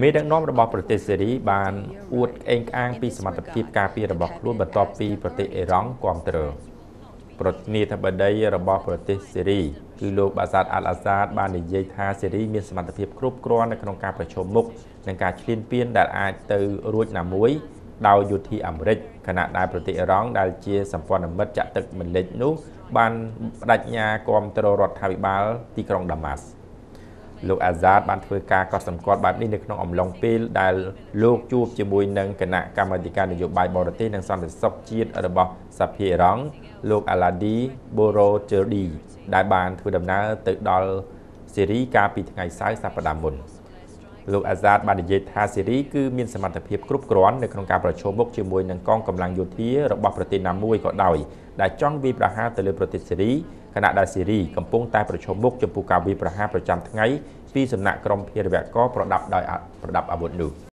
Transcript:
មេដឹកនាំរបស់ប្រទេសសេរីបានអួតក្អេងក្អាងពីសមត្ថភាពការពាររបស់ខ្លួនបន្ទាប់ពីប្រទេសអ៊ីរ៉ង់គ្រប់គ្រងប្រធានាធិបតីរបស់ប្រទេសសេរីគឺលោកបាសាតអាល់អាសាតបាននិយាយថាសេរីមានសមត្ថភាពគ្រប់គ្រាន់នៅក្នុងការប្រជុំមុខនឹងការឈ្លានពានដែលអាចទៅរួចណាមួយដោយយោធាអាមេរិកខណៈដែលប្រទេសអ៊ីរ៉ង់ដែលជាសម្ព័ន្ធមិត្តចាក់ទឹកមិនលិចនោះបានបដិញ្ញាគាំទ្ររដ្ឋាភិបាលទីក្រុងដាម៉ាស់ លោកអាហ្សាតបានធ្វើការកត់សម្គាល់បែបនេះនៅក្នុងអំឡុងពេលដែលលោកជួបជាមួយនឹងគណៈកម្មាធិការនយោបាយបរទេសនិងសន្តិសុខជាតិរបស់សភាអ៊ីរ៉ង់លោកអាឡាឌីបូរ៉ូជើឌីដែលបានធ្វើដំណើរទៅដល់សេរីកាលពីថ្ងៃសៅរ៍សប្តាហ៍មុន លោកអាហ្សាតបាននិយាយថាសេរីគឺមានសមត្ថភាពគ្រប់គ្រាន់នៅក្នុងការប្រឈមមុខជាមួយនឹងកងកម្លាំងយោធារបស់ប្រទេសណាមួយក៏ដោយដែលចង់វាយប្រហារទៅលើប្រទេសសេរីខណៈដែលសេរីកំពុងតែប្រឈមមុខចំពោះការវាយប្រហារប្រចាំថ្ងៃពីសំណាក់ក្រុមភារវកប្រដាប់ដោយប្រដាប់អាវុធនោះ